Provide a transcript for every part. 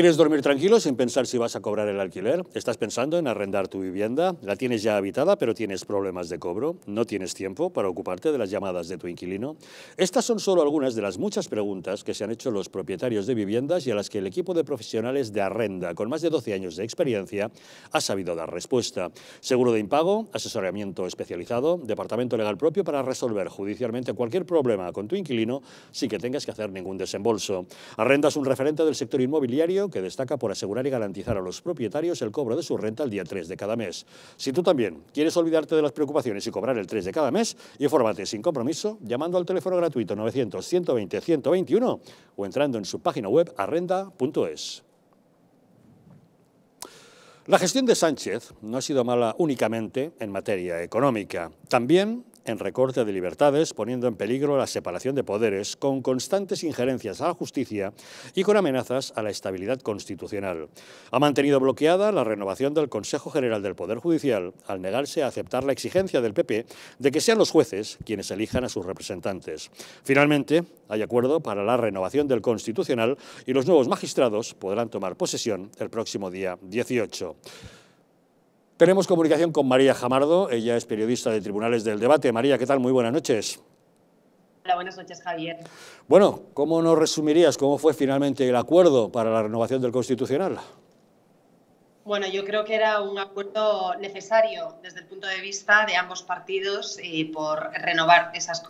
¿Quieres dormir tranquilo sin pensar si vas a cobrar el alquiler? ¿Estás pensando en arrendar tu vivienda? ¿La tienes ya habitada pero tienes problemas de cobro? ¿No tienes tiempo para ocuparte de las llamadas de tu inquilino? Estas son solo algunas de las muchas preguntas que se han hecho los propietarios de viviendas y a las que el equipo de profesionales de Arrenda, con más de 12 años de experiencia, ha sabido dar respuesta. Seguro de impago, asesoramiento especializado, departamento legal propio para resolver judicialmente cualquier problema con tu inquilino sin que tengas que hacer ningún desembolso. Arrenda es un referente del sector inmobiliario que destaca por asegurar y garantizar a los propietarios el cobro de su renta el día 3 de cada mes. Si tú también quieres olvidarte de las preocupaciones y cobrar el 3 de cada mes, infórmate sin compromiso llamando al teléfono gratuito 900-120-121 o entrando en su página web arrenda.es. La gestión de Sánchez no ha sido mala únicamente en materia económica. También en recorte de libertades, poniendo en peligro la separación de poderes, con constantes injerencias a la justicia y con amenazas a la estabilidad constitucional. Ha mantenido bloqueada la renovación del Consejo General del Poder Judicial al negarse a aceptar la exigencia del PP de que sean los jueces quienes elijan a sus representantes. Finalmente, hay acuerdo para la renovación del Constitucional y los nuevos magistrados podrán tomar posesión el próximo día 18. Tenemos comunicación con María Jamardo, ella es periodista de Tribunales del Debate. María, ¿qué tal? Muy buenas noches. Hola, buenas noches, Javier. Bueno, ¿cómo nos resumirías cómo fue finalmente el acuerdo para la renovación del Constitucional? Bueno, yo creo que era un acuerdo necesario desde el punto de vista de ambos partidos eh, por renovar esas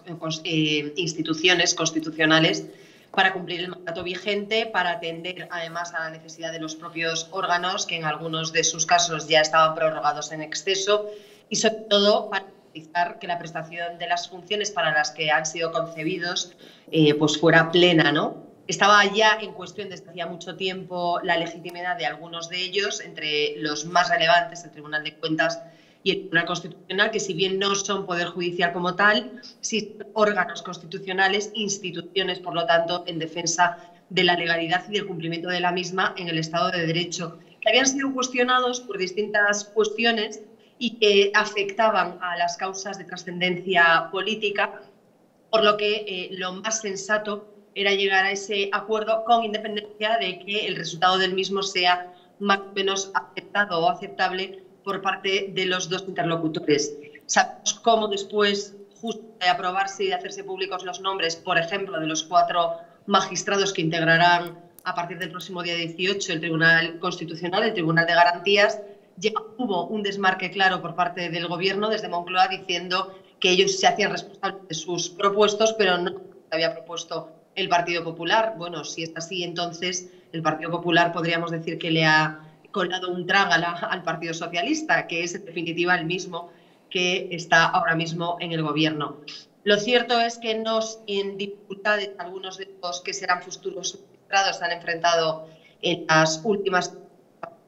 eh, instituciones constitucionales para cumplir el mandato vigente, para atender además a la necesidad de los propios órganos, que en algunos de sus casos ya estaban prorrogados en exceso, y sobre todo para garantizar que la prestación de las funciones para las que han sido concebidos eh, pues fuera plena, ¿no? Estaba ya en cuestión desde hacía mucho tiempo la legitimidad de algunos de ellos, entre los más relevantes, el Tribunal de Cuentas y el Tribunal Constitucional, que si bien no son poder judicial como tal, sí son órganos constitucionales, instituciones, por lo tanto, en defensa de la legalidad y del cumplimiento de la misma en el Estado de Derecho, que habían sido cuestionados por distintas cuestiones y que afectaban a las causas de trascendencia política, por lo que eh, lo más sensato era llegar a ese acuerdo con independencia de que el resultado del mismo sea más o menos aceptado o aceptable por parte de los dos interlocutores. Sabemos cómo después, justo de aprobarse y de hacerse públicos los nombres, por ejemplo, de los cuatro magistrados que integrarán a partir del próximo día 18 el Tribunal Constitucional, el Tribunal de Garantías, ya hubo un desmarque claro por parte del Gobierno desde Moncloa diciendo que ellos se hacían responsables de sus propuestos, pero no había propuesto el Partido Popular. Bueno, si es así, entonces el Partido Popular podríamos decir que le ha colado un trágala al Partido Socialista, que es en definitiva el mismo que está ahora mismo en el gobierno. Lo cierto es que nos en dificultades algunos de los que serán futuros magistrados han enfrentado en las últimas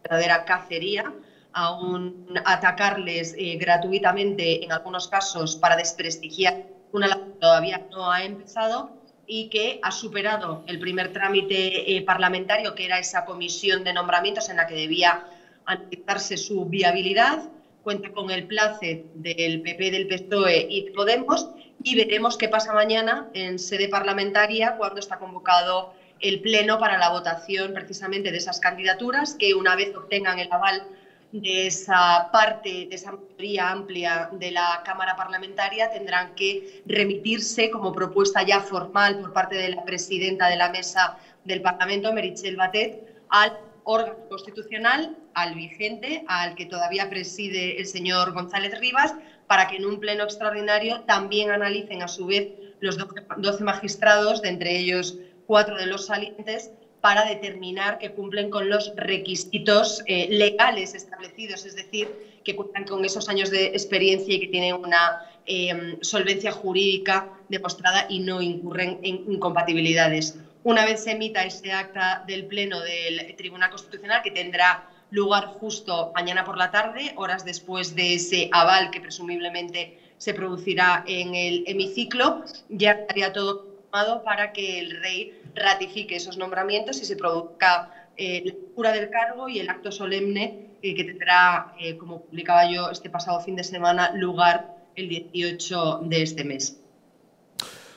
verdadera cacería, aún atacarles eh, gratuitamente en algunos casos para desprestigiar una labor que todavía no ha empezado y que ha superado el primer trámite eh, parlamentario, que era esa comisión de nombramientos en la que debía analizarse su viabilidad. Cuenta con el place del PP, del PSOE y de Podemos y veremos qué pasa mañana en sede parlamentaria cuando está convocado el Pleno para la votación precisamente de esas candidaturas que una vez obtengan el aval de esa parte, de esa mayoría amplia de la Cámara Parlamentaria, tendrán que remitirse como propuesta ya formal por parte de la presidenta de la mesa del Parlamento, Merichel Batet, al órgano constitucional, al vigente, al que todavía preside el señor González Rivas, para que en un pleno extraordinario también analicen a su vez los 12 magistrados, de entre ellos cuatro de los salientes, para determinar que cumplen con los requisitos eh, legales establecidos, es decir, que cuentan con esos años de experiencia y que tienen una em, solvencia jurídica demostrada y no incurren en incompatibilidades. Una vez se emita ese acta del Pleno del Tribunal Constitucional, que tendrá lugar justo mañana por la tarde, horas después de ese aval que presumiblemente se producirá en el hemiciclo, ya estaría todo para que el rey ratifique esos nombramientos y se produzca eh, la cura del cargo y el acto solemne eh, que tendrá, eh, como publicaba yo este pasado fin de semana, lugar el 18 de este mes.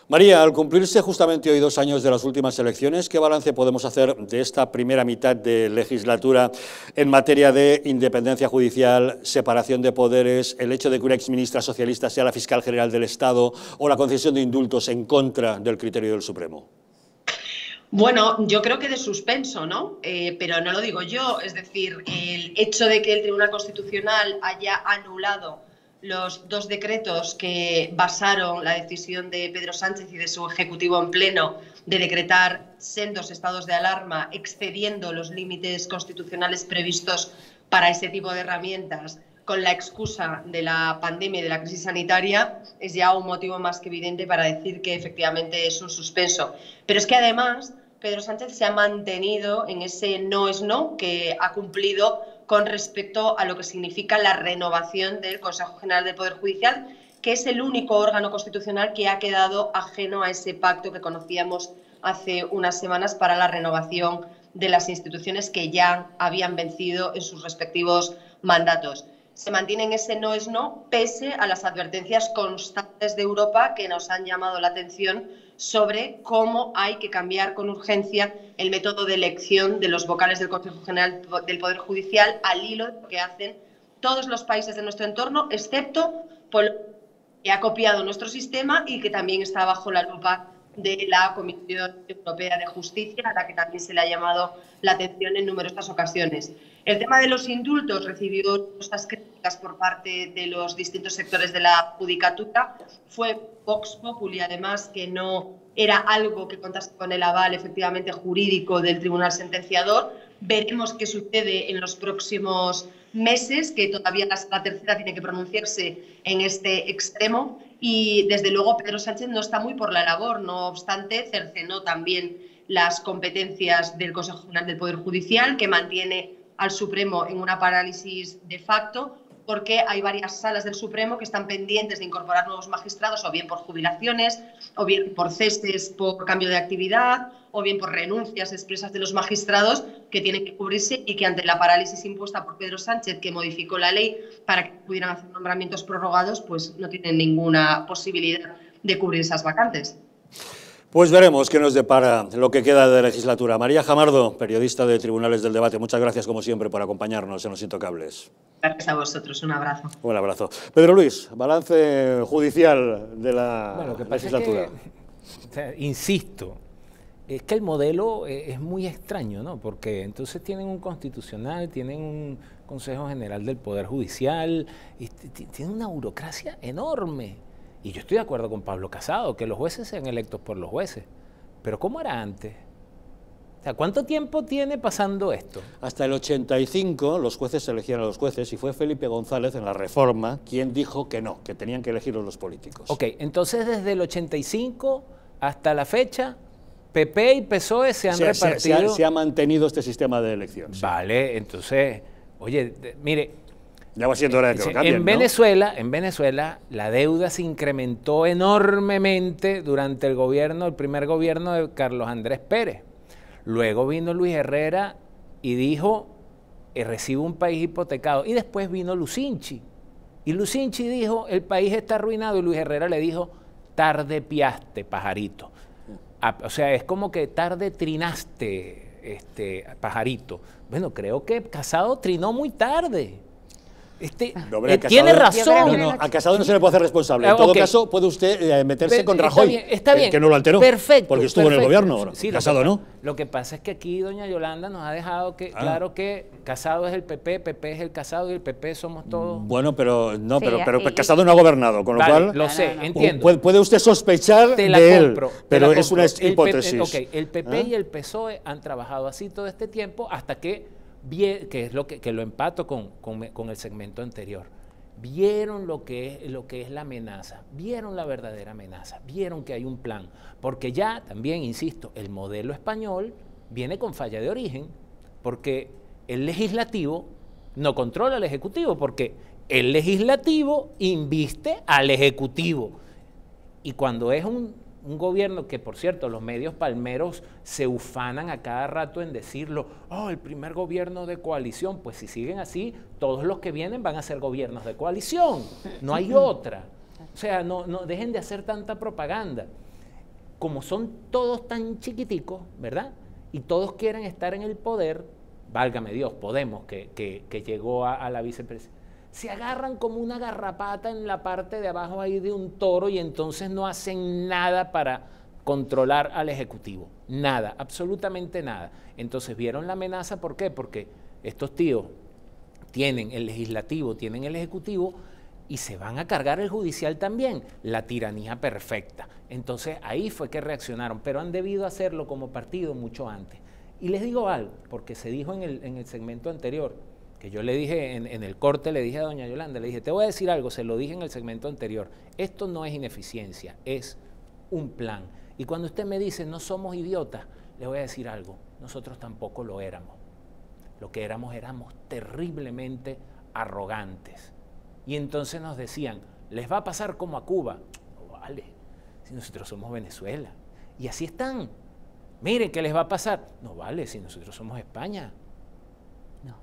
María, al cumplirse justamente hoy dos años de las últimas elecciones, ¿qué balance podemos hacer de esta primera mitad de legislatura en materia de independencia judicial, separación de poderes, el hecho de que una exministra socialista sea la fiscal general del Estado o la concesión de indultos en contra del criterio del Supremo? Bueno, yo creo que de suspenso, ¿no? Eh, pero no lo digo yo. Es decir, el hecho de que el Tribunal Constitucional haya anulado los dos decretos que basaron la decisión de Pedro Sánchez y de su Ejecutivo en pleno de decretar sendos estados de alarma, excediendo los límites constitucionales previstos para ese tipo de herramientas con la excusa de la pandemia y de la crisis sanitaria, es ya un motivo más que evidente para decir que efectivamente es un suspenso. Pero es que además Pedro Sánchez se ha mantenido en ese no es no que ha cumplido con respecto a lo que significa la renovación del Consejo General del Poder Judicial, que es el único órgano constitucional que ha quedado ajeno a ese pacto que conocíamos hace unas semanas para la renovación de las instituciones que ya habían vencido en sus respectivos mandatos. Se mantiene en ese no es no, pese a las advertencias constantes de Europa que nos han llamado la atención sobre cómo hay que cambiar con urgencia el método de elección de los vocales del Consejo General del Poder Judicial al hilo de lo que hacen todos los países de nuestro entorno, excepto Polonia, que ha copiado nuestro sistema y que también está bajo la lupa de la Comisión Europea de Justicia, a la que también se le ha llamado la atención en numerosas ocasiones. El tema de los indultos recibió estas críticas por parte de los distintos sectores de la judicatura. Fue Vox Populi, además, que no era algo que contase con el aval efectivamente jurídico del tribunal sentenciador. Veremos qué sucede en los próximos meses, que todavía la tercera tiene que pronunciarse en este extremo. Y desde luego Pedro Sánchez no está muy por la labor, no obstante, cercenó también las competencias del Consejo General del Poder Judicial, que mantiene al Supremo en una parálisis de facto, porque hay varias salas del Supremo que están pendientes de incorporar nuevos magistrados, o bien por jubilaciones, o bien por cestes por cambio de actividad, o bien por renuncias expresas de los magistrados que tienen que cubrirse y que ante la parálisis impuesta por Pedro Sánchez, que modificó la ley para que pudieran hacer nombramientos prorrogados, pues no tienen ninguna posibilidad de cubrir esas vacantes. Pues veremos qué nos depara lo que queda de legislatura. María Jamardo, periodista de Tribunales del Debate, muchas gracias como siempre por acompañarnos en Los Intocables. Gracias a vosotros, un abrazo. Un abrazo. Pedro Luis, balance judicial de la legislatura. insisto, es que el modelo e, es muy extraño, ¿no? Porque entonces tienen un constitucional, tienen un Consejo General del Poder Judicial, y tienen una burocracia enorme. Y yo estoy de acuerdo con Pablo Casado, que los jueces sean electos por los jueces. Pero ¿cómo era antes? O sea, ¿cuánto tiempo tiene pasando esto? Hasta el 85 los jueces elegían a los jueces y fue Felipe González en la reforma quien dijo que no, que tenían que elegirlos los políticos. Ok, entonces desde el 85 hasta la fecha, PP y PSOE se han repartido... Se, ha, mantenido este sistema de elección. Vale, entonces, oye, mire, ya va siendo hora de que lo cambien, en Venezuela, en Venezuela, la deuda se incrementó enormemente durante el gobierno, el primer gobierno de Carlos Andrés Pérez. Luego vino Luis Herrera y dijo, eh, recibo un país hipotecado. Y después vino Lucinchi. Y Lucinchi dijo, el país está arruinado. Y Luis Herrera le dijo, tarde piaste, pajarito. O sea, es como que tarde trinaste, este, pajarito. Bueno, creo que Casado trinó muy tarde. Este, eh, tiene razón. a Casado no se le puede hacer responsable. En ah, todo caso, puede usted eh, meterse con Rajoy, está bien, que no lo alteró. Perfecto. Porque estuvo en el gobierno. Casado no. Lo que pasa es que aquí doña Yolanda nos ha dejado que, ah. claro que Casado es el PP, PP es el Casado y el PP somos todos. Bueno, pero no, pero, pero Casado no ha gobernado, con lo cual. Lo sé, entiendo. Puede, usted sospechar de él, pero es una hipótesis. el PP ¿Ah? y el PSOE han trabajado así todo este tiempo hasta que que es lo que, lo empato con, con, el segmento anterior, vieron lo que, es, lo que es la amenaza, vieron la verdadera amenaza, vieron que hay un plan, porque ya también, insisto, el modelo español viene con falla de origen, porque el legislativo no controla al ejecutivo, porque el legislativo inviste al ejecutivo. Y cuando es un un gobierno que, por cierto, los medios palmeros se ufanan a cada rato en decirlo, oh, el primer gobierno de coalición, pues si siguen así, todos los que vienen van a ser gobiernos de coalición, no hay otra. O sea, no, no dejen de hacer tanta propaganda. como son todos tan chiquiticos, ¿verdad? Y todos quieren estar en el poder, válgame Dios, Podemos, que, que, llegó a, a la vicepresidencia, se agarran como una garrapata en la parte de abajo ahí de un toro y entonces no hacen nada para controlar al Ejecutivo. Nada, absolutamente nada. Entonces vieron la amenaza, ¿por qué? Porque estos tíos tienen el legislativo, tienen el Ejecutivo y se van a cargar el judicial también, la tiranía perfecta. Entonces ahí fue que reaccionaron, pero han debido hacerlo como partido mucho antes. Y les digo algo, porque se dijo en el, segmento anterior, yo le dije en, en, el corte, le dije a doña Yolanda, le dije, te voy a decir algo, se lo dije en el segmento anterior, esto no es ineficiencia, es un plan. Y cuando usted me dice, no somos idiotas, le voy a decir algo, nosotros tampoco lo éramos. Lo que éramos éramos terriblemente arrogantes y entonces nos decían, les va a pasar como a Cuba. No vale, si nosotros somos Venezuela. Y así están. Miren, ¿qué les va a pasar? No vale, si nosotros somos España.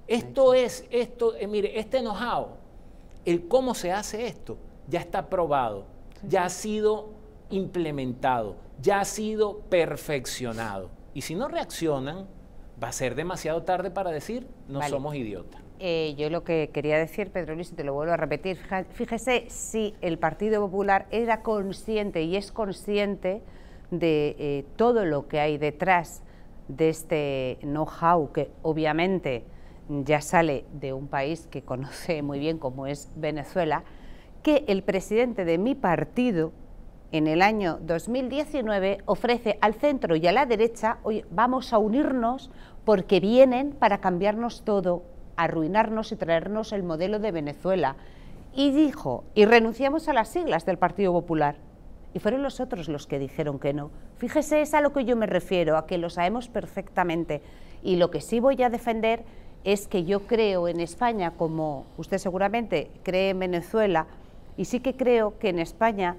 Esto es, esto, eh, mire, este enojado, el cómo se hace esto, ya está probado, ya ha sido implementado, ya ha sido perfeccionado. Y si no reaccionan, va a ser demasiado tarde para decir, no somos idiotas. Eh, yo lo que quería decir, Pedro Luis, y te lo vuelvo a repetir, fíjese si el Partido Popular era consciente y es consciente de eh, todo lo que hay detrás de este know-how que obviamente ya sale de un país que conoce muy bien como es Venezuela, que el presidente de mi partido en el año 2019 ofrece al centro y a la derecha, oye, vamos a unirnos porque vienen para cambiarnos todo arruinarnos y traernos el modelo de Venezuela. Y dijo, y renunciamos a las siglas del Partido Popular. Y fueron los otros los que dijeron que no. Fíjese, es a lo que yo me refiero, a que lo sabemos perfectamente. Y lo que sí voy a defender es que yo creo en España, como usted seguramente cree en Venezuela, y sí que creo que en España,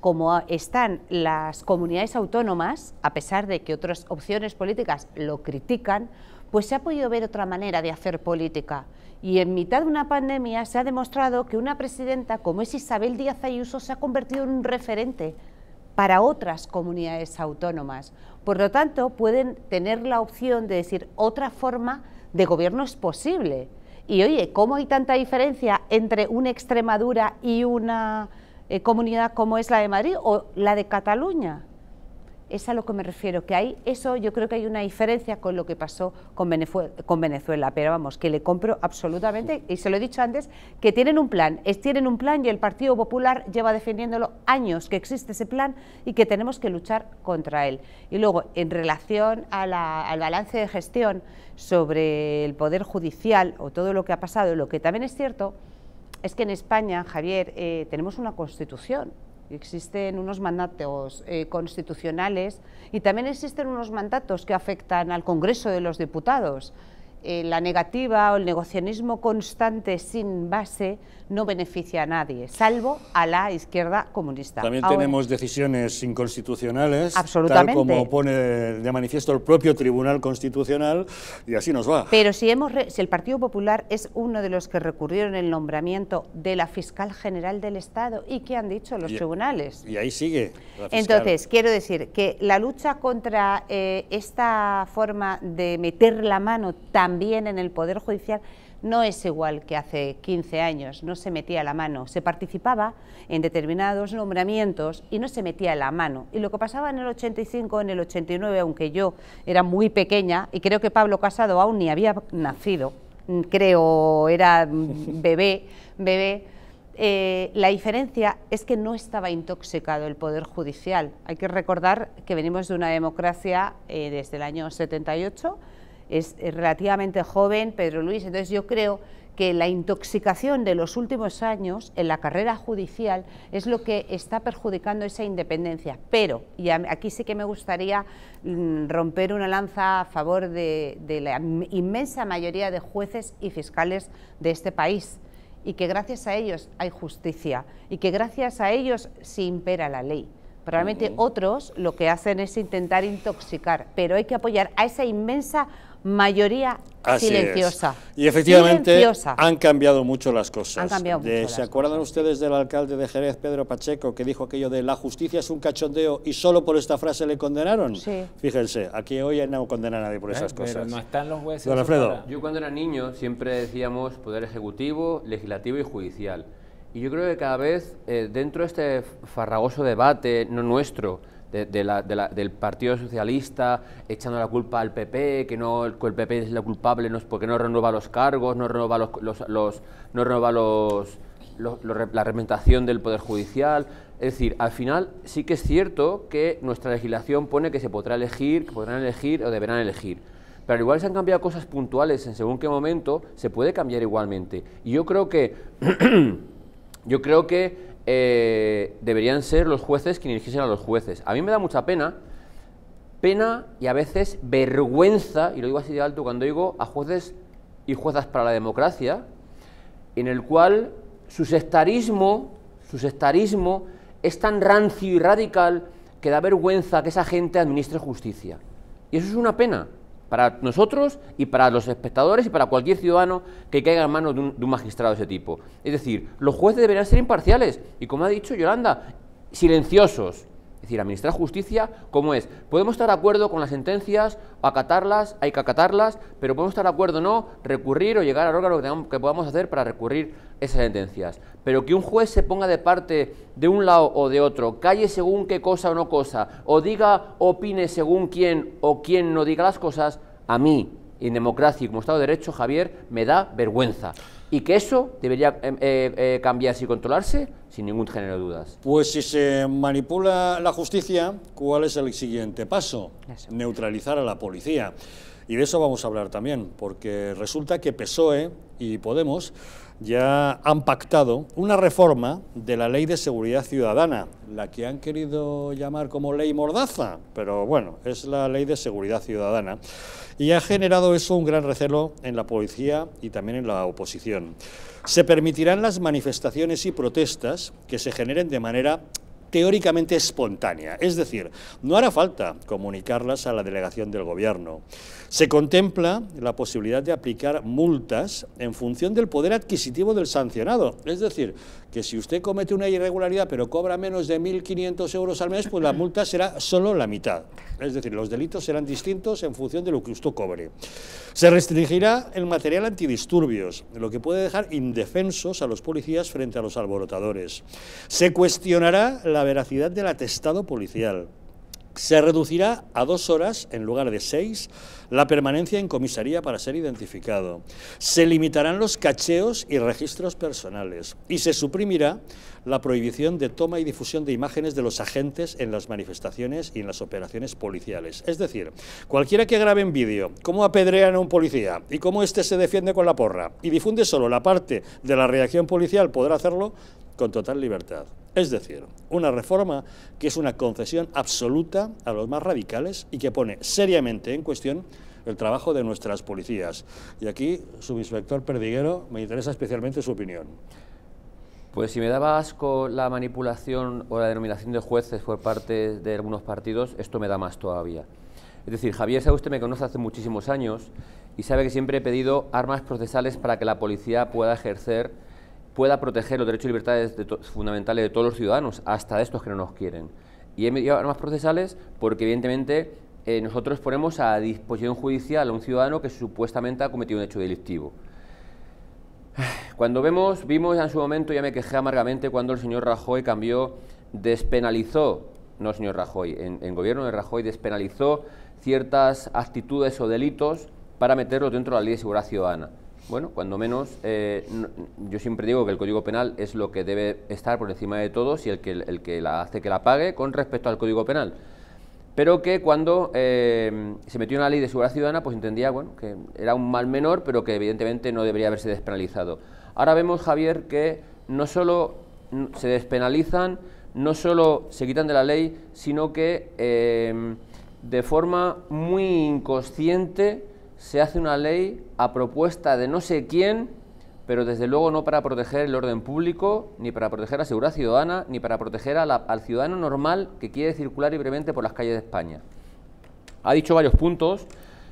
como están las comunidades autónomas, a pesar de que otras opciones políticas lo critican, pues se ha podido ver otra manera de hacer política. Y en mitad de una pandemia se ha demostrado que una presidenta como es Isabel Díaz Ayuso se ha convertido en un referente para otras comunidades autónomas. Por lo tanto, pueden tener la opción de decir otra forma de gobierno es posible. Y oye, ¿cómo hay tanta diferencia entre una Extremadura y una eh, comunidad como es la de Madrid o la de Cataluña? Es a lo que me refiero, que hay eso, yo creo que hay una diferencia con lo que pasó con Venezuela, pero vamos, que le compro absolutamente, y se lo he dicho antes, que tienen un plan, es, tienen un plan y el Partido Popular lleva defendiéndolo años que existe ese plan y que tenemos que luchar contra él. Y luego, en relación al balance de gestión sobre el Poder Judicial o todo lo que ha pasado, lo que también es cierto es que en España, Javier, eh, tenemos una constitución existen unos mandatos eh, constitucionales y también existen unos mandatos que afectan al Congreso de los Diputados. Eh, la negativa o el negocianismo constante sin base no beneficia a nadie, salvo a la izquierda comunista. También tenemos decisiones inconstitucionales, tal como pone de manifiesto el propio Tribunal Constitucional, y así nos va. Pero si, hemos si el Partido Popular es uno de los que recurrieron el nombramiento de la fiscal general del Estado, ¿y qué han dicho los tribunales? Y ahí sigue. Entonces, quiero decir que la lucha contra eh, esta forma de meter la mano también en el Poder Judicial no es igual que hace 15 años, no se metía la mano, se participaba en determinados nombramientos y no se metía la mano. Y lo que pasaba en el 85, en el 89, aunque yo era muy pequeña, y creo que Pablo Casado aún ni había nacido, creo, era bebé, bebé, eh, la diferencia es que no estaba intoxicado el Poder Judicial. Hay que recordar que venimos de una democracia eh, desde el año 78, es relativamente joven, Pedro Luis, entonces yo creo que la intoxicación de los últimos años en la carrera judicial es lo que está perjudicando esa independencia. Pero, y aquí sí que me gustaría mm, romper una lanza a favor de, la inmensa mayoría de jueces y fiscales de este país, y que gracias a ellos hay justicia, y que gracias a ellos se impera la ley. Probablemente otros lo que hacen es intentar intoxicar, pero hay que apoyar a esa inmensa mayoría silenciosa. Y efectivamente han cambiado mucho las cosas. Han cambiado mucho ¿Se acuerdan ustedes del alcalde de Jerez, Pedro Pacheco, que dijo aquello de la justicia es un cachondeo y solo por esta frase le condenaron? Sí. Fíjense, aquí hoy no condena a nadie por esas pero cosas. no están los jueces. Don Alfredo. Yo cuando era niño siempre decíamos poder ejecutivo, legislativo y judicial. Y yo creo que cada vez eh, dentro de este farragoso debate, no nuestro, del Partido Socialista echando la culpa al PP, que no el PP es la culpable porque no renueva los cargos, no renueva los, los, no renueva los, la reglamentación del Poder Judicial. Es decir, al final sí que es cierto que nuestra legislación pone que se podrá elegir, que podrán elegir o deberán elegir. Pero al igual se han cambiado cosas puntuales en según qué momento, se puede cambiar igualmente. Y yo creo que yo creo que eh, deberían ser los jueces quienes eligiesen a los jueces. A mí me da mucha pena, pena y a veces vergüenza, y lo digo así de alto cuando digo a jueces y juezas para la democracia, en el cual su sectarismo, su sectarismo es tan rancio y radical que da vergüenza que esa gente administre justicia. Y eso es una pena para nosotros y para los espectadores y para cualquier ciudadano que caiga en manos de un, magistrado de ese tipo. Es decir, los jueces deberían ser imparciales y, como ha dicho Yolanda, silenciosos. Es decir, administrar justicia, ¿cómo es? Podemos estar de acuerdo con las sentencias, acatarlas, hay que acatarlas, pero podemos estar de acuerdo o no, recurrir o llegar al órgano que, que podamos hacer para recurrir esas sentencias. Pero que un juez se ponga de parte de un lado o de otro, calle según qué cosa o no cosa, o diga, opine según quién o quién no diga las cosas, a mí, en democracia y como Estado de Derecho, Javier, me da vergüenza. Y que eso debería eh, eh, eh, cambiarse y controlarse sin ningún género de dudas. Pues si se manipula la justicia, ¿cuál es el siguiente paso? Neutralizar a la policía. Y de eso vamos a hablar también, porque resulta que PSOE y Podemos ya han pactado una reforma de la Ley de Seguridad Ciudadana, la que han querido llamar como Ley Mordaza, pero bueno, es la Ley de Seguridad Ciudadana. Y ha generado eso un gran recelo en la policía y también en la oposición. Se permitirán las manifestaciones y protestas que se generen de manera teóricamente espontánea, es decir, no hará falta comunicarlas a la delegación del Gobierno. Se contempla la posibilidad de aplicar multas en función del poder adquisitivo del sancionado, es decir, que si usted comete una irregularidad pero cobra menos de 1.500 euros al mes, pues la multa será solo la mitad. Es decir, los delitos serán distintos en función de lo que usted cobre. Se restringirá el material antidisturbios, lo que puede dejar indefensos a los policías frente a los alborotadores. Se cuestionará la veracidad del atestado policial. Se reducirá a dos horas, en lugar de seis, la permanencia en comisaría para ser identificado. Se limitarán los cacheos y registros personales. Y se suprimirá la prohibición de toma y difusión de imágenes de los agentes en las manifestaciones y en las operaciones policiales. Es decir, cualquiera que grabe en vídeo cómo apedrean a un policía y cómo éste se defiende con la porra y difunde solo la parte de la reacción policial podrá hacerlo con total libertad. Es decir, una reforma que es una concesión absoluta a los más radicales y que pone seriamente en cuestión el trabajo de nuestras policías. Y aquí, subinspector Perdiguero, me interesa especialmente su opinión. Pues si me daba asco la manipulación o la denominación de jueces por parte de algunos partidos, esto me da más todavía. Es decir, Javier, sabe usted, me conoce hace muchísimos años y sabe que siempre he pedido armas procesales para que la policía pueda ejercer pueda proteger los derechos y libertades fundamentales de todos los ciudadanos, hasta de estos que no nos quieren. Y he medido armas procesales porque, evidentemente, eh, nosotros ponemos a disposición judicial a un ciudadano que supuestamente ha cometido un hecho delictivo. Cuando vemos, vimos en su momento, ya me quejé amargamente cuando el señor Rajoy cambió, despenalizó, no señor Rajoy, en, en gobierno de Rajoy despenalizó ciertas actitudes o delitos para meterlos dentro de la ley de seguridad ciudadana. Bueno, cuando menos, eh, yo siempre digo que el Código Penal es lo que debe estar por encima de todos y el que, el que la hace que la pague con respecto al Código Penal. Pero que cuando eh, se metió en la ley de seguridad ciudadana, pues entendía bueno, que era un mal menor, pero que evidentemente no debería haberse despenalizado. Ahora vemos, Javier, que no solo se despenalizan, no solo se quitan de la ley, sino que eh, de forma muy inconsciente se hace una ley a propuesta de no sé quién, pero desde luego no para proteger el orden público, ni para proteger la seguridad ciudadana, ni para proteger al ciudadano normal que quiere circular libremente por las calles de España. Ha dicho varios puntos,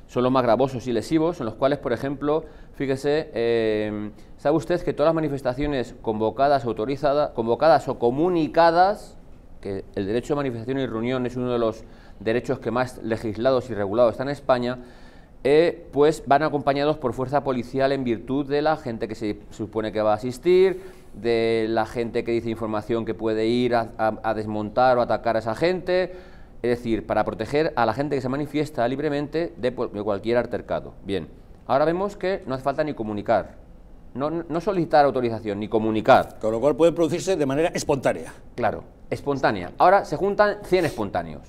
son los más gravosos y lesivos, en los cuales, por ejemplo, fíjese, eh, sabe usted que todas las manifestaciones convocadas, autorizadas, convocadas o comunicadas, que el derecho de manifestación y reunión es uno de los derechos que más legislados y regulados están en España, eh, pues van acompañados por fuerza policial en virtud de la gente que se supone que va a asistir, de la gente que dice información que puede ir a, desmontar o atacar a esa gente, es decir, para proteger a la gente que se manifiesta libremente de, cualquier altercado. Bien, ahora vemos que no hace falta ni comunicar, no, no, solicitar autorización, ni comunicar. Con lo cual puede producirse de manera espontánea. Claro, espontánea. Ahora se juntan 100 espontáneos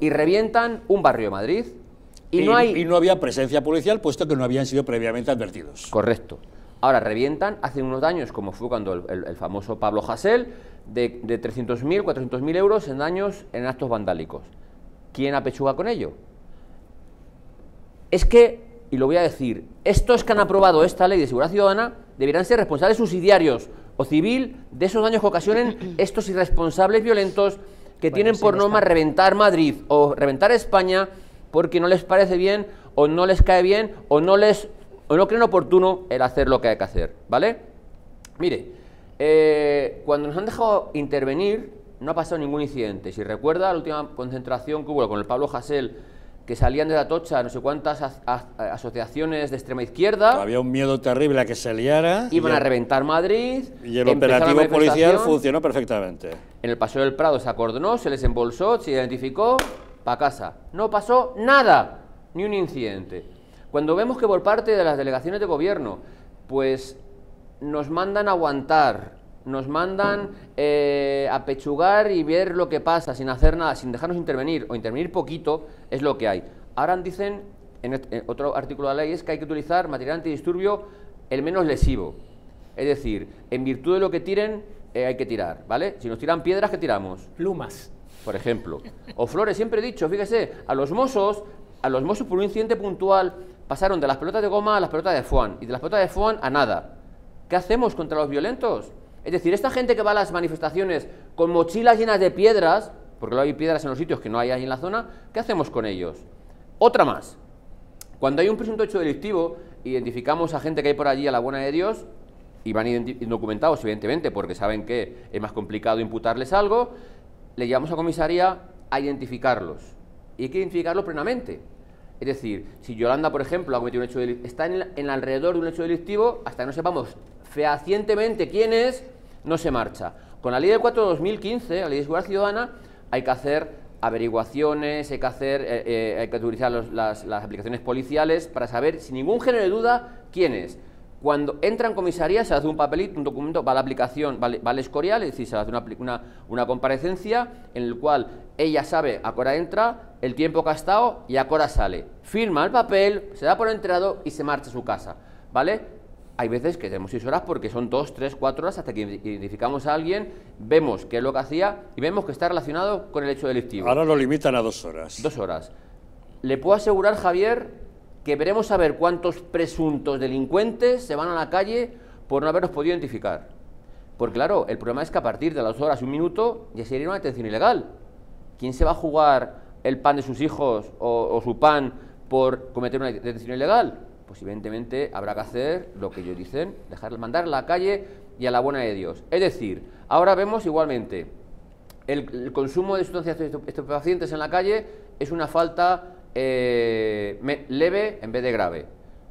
y revientan un barrio de Madrid, y, no hay... y no había presencia policial, puesto que no habían sido previamente advertidos. Correcto. Ahora revientan hace unos daños, como fue cuando el, famoso Pablo Hasél, de, de 300.000, 400.000 euros en daños en actos vandálicos. ¿Quién apechuga con ello? Es que, y lo voy a decir, estos que han aprobado esta ley de seguridad ciudadana deberán ser responsables subsidiarios o civil de esos daños que ocasionen estos irresponsables violentos que tienen por norma reventar Madrid o reventar España porque no les parece bien o no les cae bien o no les o no creen oportuno el hacer lo que hay que hacer, ¿vale? Mire, eh, cuando nos han dejado intervenir no ha pasado ningún incidente. Si recuerda la última concentración que hubo con el Pablo Hasél, que salían de la tocha no sé cuántas asociaciones de extrema izquierda. Había un miedo terrible a que se liara. Iban a reventar Madrid. Y el operativo policial funcionó perfectamente. En el Paseo del Prado se acordonó, se les embolsó, se identificó, para casa. No pasó nada, ni un incidente. Cuando vemos que por parte de las delegaciones de gobierno, pues nos mandan aguantar, nos mandan eh, a pechugar y ver lo que pasa sin hacer nada, sin dejarnos intervenir o intervenir poquito, es lo que hay. Ahora dicen, en, otro artículo de la ley, es que hay que utilizar material antidisturbio el menos lesivo. Es decir, en virtud de lo que tiren, eh, hay que tirar, ¿vale? Si nos tiran piedras, ¿qué tiramos? Plumas por ejemplo. O flores, siempre he dicho, fíjese, a los mozos, a los mozos por un incidente puntual, pasaron de las pelotas de goma a las pelotas de foam, y de las pelotas de foam a nada. ¿Qué hacemos contra los violentos? Es decir, esta gente que va a las manifestaciones con mochilas llenas de piedras, porque luego hay piedras en los sitios que no hay ahí en la zona, ¿qué hacemos con ellos? Otra más. Cuando hay un presunto hecho delictivo, identificamos a gente que hay por allí a la buena de Dios, y van documentados, evidentemente, porque saben que es más complicado imputarles algo, le llevamos a comisaría a identificarlos. Y hay que identificarlos plenamente. Es decir, si Yolanda, por ejemplo, ha cometido un hecho delictivo, está en, en, alrededor de un hecho delictivo, hasta que no sepamos fehacientemente quién es, no se marcha. Con la ley del 4 de 2015, la ley de seguridad ciudadana, hay que hacer averiguaciones, hay que hacer, eh, eh, hay que utilizar las, las aplicaciones policiales para saber, sin ningún género de duda, quién es. Cuando entra en comisaría se hace un papelito, un documento, va a la aplicación, va, al escorial, es decir, se hace una, una, comparecencia en el cual ella sabe a qué hora entra, el tiempo que ha estado y a qué hora sale. Firma el papel, se da por enterado y se marcha a su casa, ¿vale? Hay veces que tenemos seis horas porque son dos, tres, cuatro horas hasta que identificamos a alguien, vemos qué es lo que hacía y vemos que está relacionado con el hecho delictivo. Ahora lo limitan a dos horas. Dos horas. Le puedo asegurar, Javier, que veremos a ver cuántos presuntos delincuentes se van a la calle por no haberlos podido identificar. Porque claro, el problema es que a partir de las horas y un minuto ya sería una detención ilegal. ¿Quién se va a jugar el pan de sus hijos o, su pan por cometer una detención ilegal? Pues evidentemente habrá que hacer lo que ellos dicen, dejar, mandar a la calle y a la buena de Dios. Es decir, ahora vemos igualmente el, el consumo de sustancias estupefacientes en la calle es una falta eh, leve en vez de grave.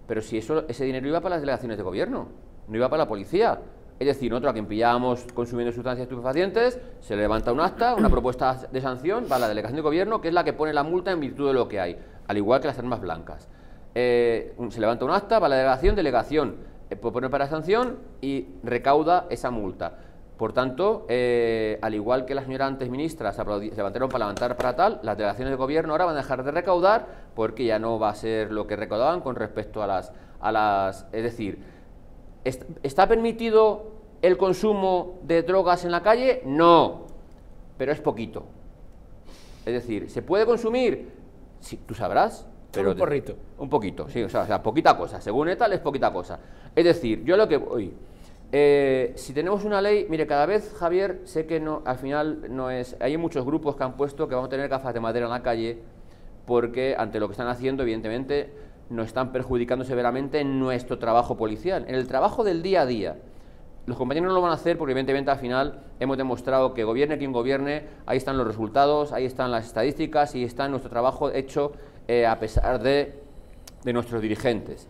Pero si eso, ese dinero iba para las delegaciones de gobierno, no iba para la policía. Es decir, nosotros a quien pillábamos consumiendo sustancias estupefacientes, se levanta un acta, una propuesta de sanción para la delegación de gobierno, que es la que pone la multa en virtud de lo que hay, al igual que las armas blancas. Eh, se levanta un acta para la delegación, delegación eh, propone para sanción y recauda esa multa. Por tanto, eh, al igual que la señora antes ministra se, levantaron para levantar para tal, las delegaciones de gobierno ahora van a dejar de recaudar porque ya no va a ser lo que recaudaban con respecto a las... A las es decir, ¿está permitido el consumo de drogas en la calle? No, pero es poquito. Es decir, ¿se puede consumir? Sí, tú sabrás. Pero un porrito. Un poquito, sí, o sea, o sea, poquita cosa. Según ETA es poquita cosa. Es decir, yo lo que voy... Eh, si tenemos una ley, mire, cada vez, Javier, sé que no, al final no es... Hay muchos grupos que han puesto que vamos a tener gafas de madera en la calle porque ante lo que están haciendo, evidentemente, nos están perjudicando severamente en nuestro trabajo policial, en el trabajo del día a día. Los compañeros no lo van a hacer porque evidentemente al final hemos demostrado que gobierne quien gobierne, ahí están los resultados, ahí están las estadísticas y está nuestro trabajo hecho eh, a pesar de, de nuestros dirigentes.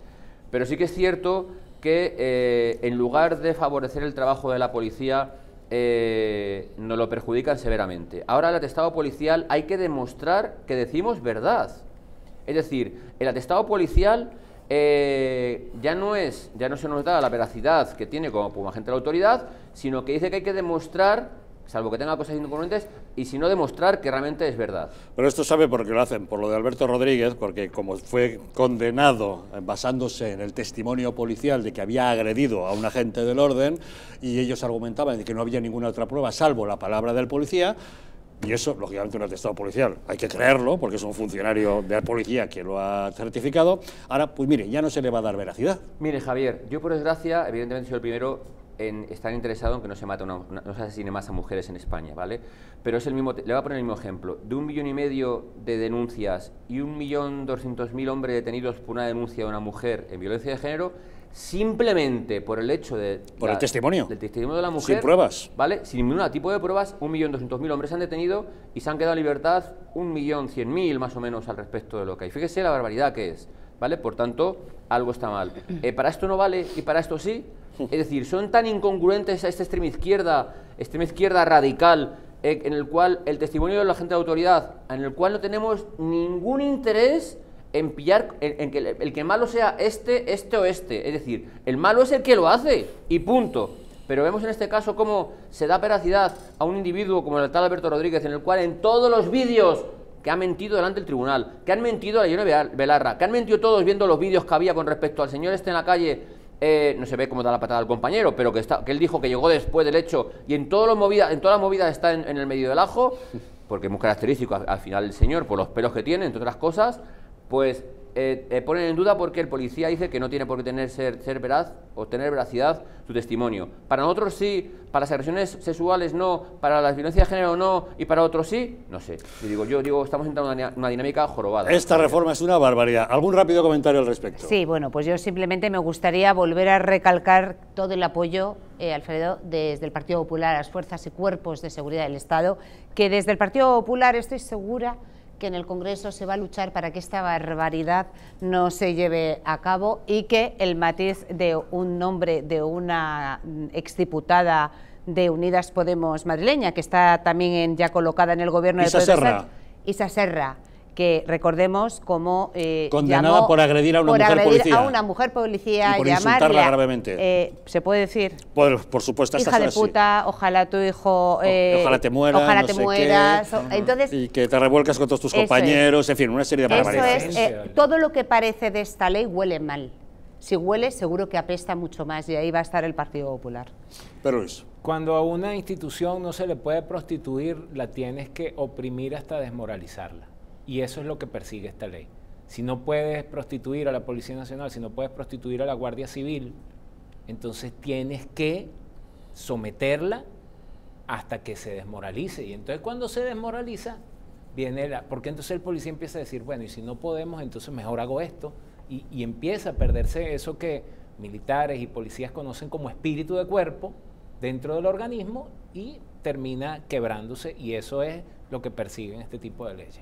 Pero sí que es cierto que eh, en lugar de favorecer el trabajo de la policía, eh, nos lo perjudican severamente. Ahora el atestado policial hay que demostrar que decimos verdad. Es decir, el atestado policial eh, ya no es, ya no se nos da la veracidad que tiene como, como agente de la autoridad, sino que dice que hay que demostrar salvo que tenga cosas incongruentes, y si no demostrar que realmente es verdad. Pero esto sabe por qué lo hacen, por lo de Alberto Rodríguez, porque como fue condenado eh, basándose en el testimonio policial de que había agredido a un agente del orden, y ellos argumentaban de que no había ninguna otra prueba salvo la palabra del policía, y eso, lógicamente, un atestado policial. Hay que creerlo, porque es un funcionario de la policía que lo ha certificado. Ahora, pues mire, ya no se le va a dar veracidad. Mire, Javier, yo por desgracia, evidentemente soy el primero en estar interesado en que no se mate no se asesine más a mujeres en España, ¿vale? Pero es el mismo, le voy a poner el mismo ejemplo. De un millón y medio de denuncias y un millón doscientos mil hombres detenidos por una denuncia de una mujer en violencia de género, simplemente por el hecho de... Por el testimonio. Del testimonio de la mujer. Sin pruebas. ¿Vale? Sin ningún tipo de pruebas, un millón doscientos mil hombres se han detenido y se han quedado en libertad un millón cien mil más o menos al respecto de lo que hay. Fíjese la barbaridad que es, ¿vale? Por tanto, algo está mal. Eh, para esto no vale y para esto sí, es decir, son tan incongruentes a esta extrema izquierda, extrema izquierda radical, eh, en el cual el testimonio de la gente de autoridad, en el cual no tenemos ningún interés en pillar, en, que el, que malo sea este, este o este. Es decir, el malo es el que lo hace y punto. Pero vemos en este caso cómo se da veracidad a un individuo como el tal Alberto Rodríguez, en el cual en todos los vídeos que ha mentido delante del tribunal, que han mentido a la Yone Belarra, que han mentido todos viendo los vídeos que había con respecto al señor este en la calle eh, no se ve cómo da la patada al compañero, pero que, está, que él dijo que llegó después del hecho y en, todas las movidas, en todas las movidas está en, el medio del ajo, porque es muy característico al, final el señor por los pelos que tiene, entre otras cosas, pues eh, eh, ponen en duda porque el policía dice que no tiene por qué tener ser, ser veraz o tener veracidad su testimonio. Para nosotros sí, para las agresiones sexuales no, para la violencia de género no y para otros sí, no sé. Y digo, yo digo, estamos entrando en una, dinámica jorobada. Esta reforma es una barbaridad. ¿Algún rápido comentario al respecto? Sí, bueno, pues yo simplemente me gustaría volver a recalcar todo el apoyo, eh, Alfredo, desde el Partido Popular a las fuerzas y cuerpos de seguridad del Estado, que desde el Partido Popular estoy segura que en el Congreso se va a luchar para que esta barbaridad no se lleve a cabo y que el matiz de un nombre de una exdiputada de Unidas Podemos madrileña, que está también ya colocada en el gobierno de Pedro Serra. Isa Serra que recordemos cómo eh, condenada por agredir a una mujer policía. a una mujer policía y por insultarla gravemente. Eh, se puede decir. Por, por supuesto, hija de puta, ojalá tu hijo, eh, ojalá te mueras, ojalá te mueras, entonces y que te revuelcas con todos tus compañeros, en fin, una serie de barbaridades. Eso es, todo lo que parece de esta ley huele mal. Si huele, seguro que apesta mucho más y ahí va a estar el Partido Popular. Pero eso. Cuando a una institución no se le puede prostituir, la tienes que oprimir hasta desmoralizarla. Y eso es lo que persigue esta ley. Si no puedes prostituir a la Policía Nacional, si no puedes prostituir a la Guardia Civil, entonces tienes que someterla hasta que se desmoralice. Y entonces cuando se desmoraliza, viene la... Porque entonces el policía empieza a decir, bueno, y si no podemos, entonces mejor hago esto. Y, empieza a perderse eso que militares y policías conocen como espíritu de cuerpo dentro del organismo y termina quebrándose y eso es lo que persiguen este tipo de leyes.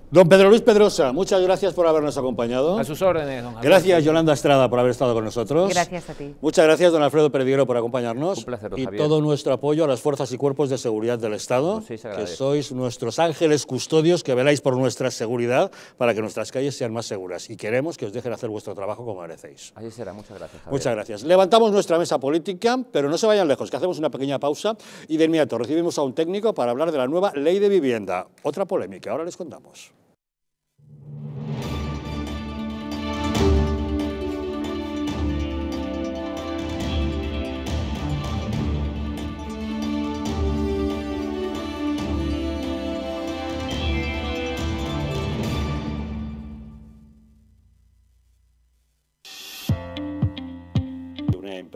Don Pedro Luis Pedrosa, muchas gracias por habernos acompañado. A sus órdenes, don Javier. Gracias, Yolanda Estrada, por haber estado con nosotros. Gracias a ti. Muchas gracias, don Alfredo Perdiguero, por acompañarnos. Un placer, don Y todo nuestro apoyo a las fuerzas y cuerpos de seguridad del Estado, que sois nuestros ángeles custodios que veláis por nuestra seguridad para que nuestras calles sean más seguras. Y queremos que os dejen hacer vuestro trabajo como merecéis. Así será, muchas gracias. Javier. Muchas gracias. Levantamos nuestra mesa política, pero no se vayan lejos, que hacemos una pequeña pausa y de inmediato recibimos a un técnico para hablar de la nueva ley de vivienda. Otra polémica, ahora les contamos. Thank you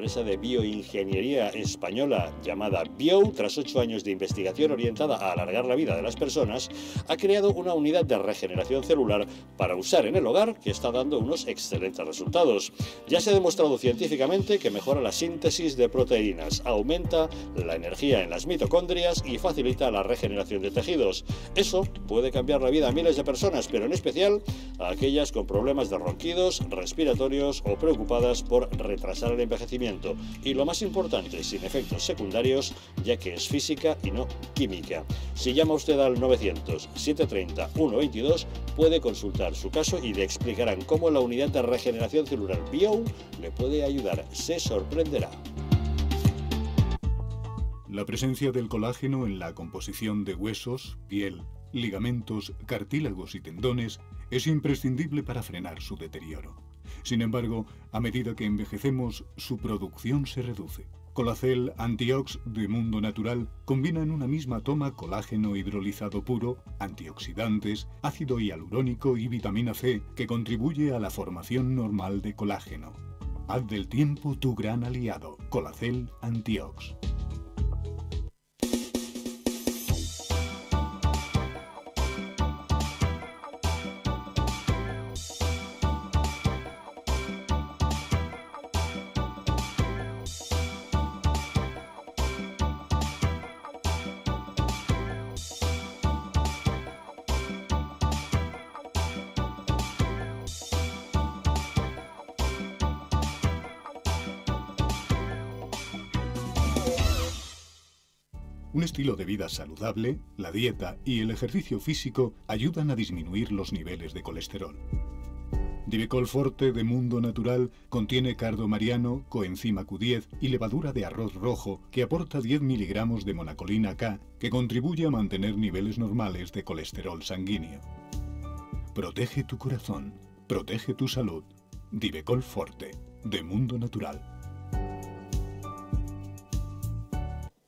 empresa de bioingeniería española llamada Bio, tras ocho años de investigación orientada a alargar la vida de las personas, ha creado una unidad de regeneración celular para usar en el hogar que está dando unos excelentes resultados. Ya se ha demostrado científicamente que mejora la síntesis de proteínas, aumenta la energía en las mitocondrias y facilita la regeneración de tejidos. Eso puede cambiar la vida a miles de personas, pero en especial a aquellas con problemas de ronquidos, respiratorios o preocupadas por retrasar el envejecimiento. Y lo más importante, sin efectos secundarios, ya que es física y no química. Si llama usted al 900-730-122, puede consultar su caso y le explicarán cómo la unidad de regeneración celular Bio le puede ayudar. Se sorprenderá. La presencia del colágeno en la composición de huesos, piel, ligamentos, cartílagos y tendones es imprescindible para frenar su deterioro. Sin embargo, a medida que envejecemos, su producción se reduce. Colacel Antiox de Mundo Natural combina en una misma toma colágeno hidrolizado puro, antioxidantes, ácido hialurónico y vitamina C que contribuye a la formación normal de colágeno. Haz del tiempo tu gran aliado. Colacel Antiox. Un estilo de vida saludable, la dieta y el ejercicio físico ayudan a disminuir los niveles de colesterol. Divecol Forte de Mundo Natural contiene cardo mariano, coenzima Q10 y levadura de arroz rojo que aporta 10 miligramos de monacolina K que contribuye a mantener niveles normales de colesterol sanguíneo. Protege tu corazón, protege tu salud. Divecol Forte de Mundo Natural.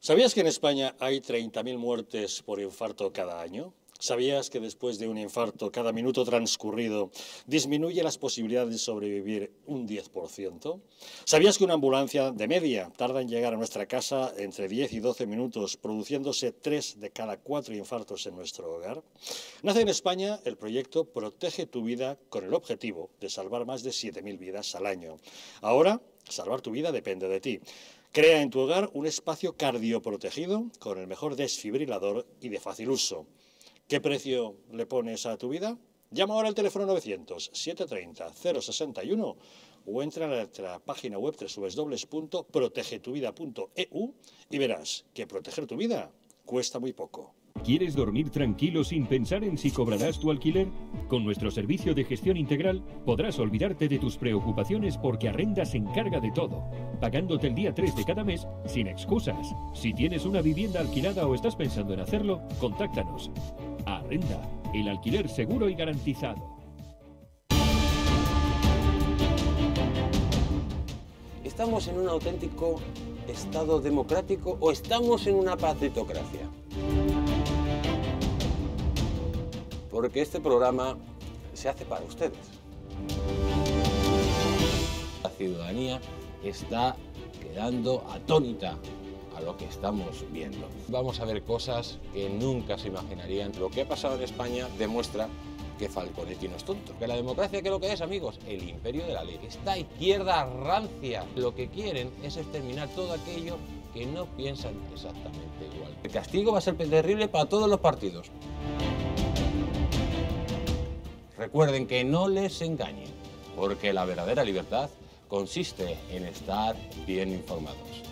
¿Sabías que en España hay 30.000 muertes por infarto cada año? ¿Sabías que después de un infarto, cada minuto transcurrido disminuye las posibilidades de sobrevivir un 10%? ¿Sabías que una ambulancia de media tarda en llegar a nuestra casa entre 10 y 12 minutos, produciéndose 3 de cada 4 infartos en nuestro hogar? Nace en España el proyecto Protege tu vida con el objetivo de salvar más de 7.000 vidas al año. Ahora, salvar tu vida depende de ti. Crea en tu hogar un espacio cardioprotegido con el mejor desfibrilador y de fácil uso. ¿Qué precio le pones a tu vida? Llama ahora al teléfono 900-730-061 o entra a nuestra página web www.protegetuvida.eu y verás que proteger tu vida cuesta muy poco. ¿Quieres dormir tranquilo sin pensar en si cobrarás tu alquiler? Con nuestro servicio de gestión integral podrás olvidarte de tus preocupaciones porque Arrenda se encarga de todo, pagándote el día 3 de cada mes sin excusas. Si tienes una vivienda alquilada o estás pensando en hacerlo, contáctanos. Arrenda, el alquiler seguro y garantizado. ¿Estamos en un auténtico Estado democrático o estamos en una patritocracia? Porque este programa se hace para ustedes. La ciudadanía está quedando atónita a lo que estamos viendo. Vamos a ver cosas que nunca se imaginarían. Lo que ha pasado en España demuestra que Falconetti no es tonto. Que la democracia, ¿qué es lo que es, amigos? El imperio de la ley. Esta izquierda rancia lo que quieren es exterminar todo aquello que no piensan exactamente igual. El castigo va a ser terrible para todos los partidos. Recuerden que no les engañen, porque la verdadera libertad consiste en estar bien informados.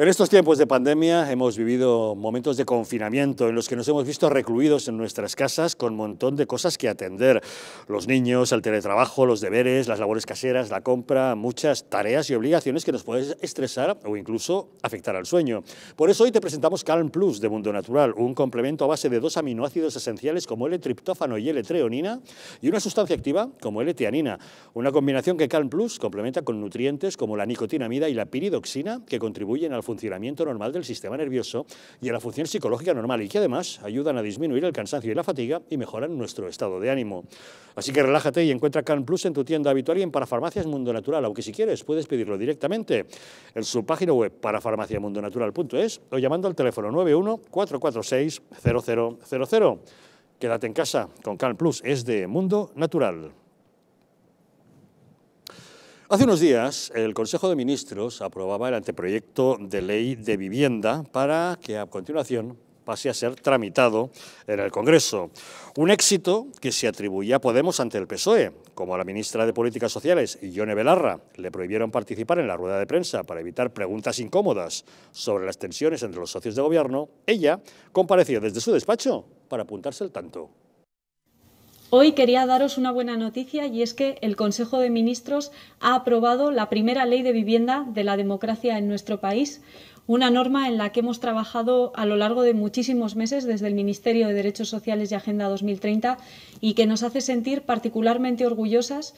En estos tiempos de pandemia hemos vivido momentos de confinamiento en los que nos hemos visto recluidos en nuestras casas con un montón de cosas que atender. Los niños, el teletrabajo, los deberes, las labores caseras, la compra, muchas tareas y obligaciones que nos pueden estresar o incluso afectar al sueño. Por eso hoy te presentamos Calm Plus de Mundo Natural, un complemento a base de dos aminoácidos esenciales como L-triptófano y L-treonina y una sustancia activa como L-teanina. Una combinación que Calm Plus complementa con nutrientes como la nicotinamida y la piridoxina que contribuyen al funcionamiento normal del sistema nervioso y a la función psicológica normal y que además ayudan a disminuir el cansancio y la fatiga y mejoran nuestro estado de ánimo. Así que relájate y encuentra Calm Plus en tu tienda habitual y en Parafarmacias Mundo Natural, aunque si quieres puedes pedirlo directamente en su página web parafarmaciamundonatural.es o llamando al teléfono 91 446 0000. Quédate en casa con Calm Plus, es de Mundo Natural. Hace unos días, el Consejo de Ministros aprobaba el anteproyecto de ley de vivienda para que a continuación pase a ser tramitado en el Congreso. Un éxito que se atribuía a Podemos ante el PSOE, como a la ministra de Políticas Sociales, Ione Belarra, le prohibieron participar en la rueda de prensa para evitar preguntas incómodas sobre las tensiones entre los socios de gobierno, ella compareció desde su despacho para apuntarse el tanto. Hoy quería daros una buena noticia y es que el Consejo de Ministros ha aprobado la primera ley de vivienda de la democracia en nuestro país, una norma en la que hemos trabajado a lo largo de muchísimos meses desde el Ministerio de Derechos Sociales y Agenda 2030 y que nos hace sentir particularmente orgullosas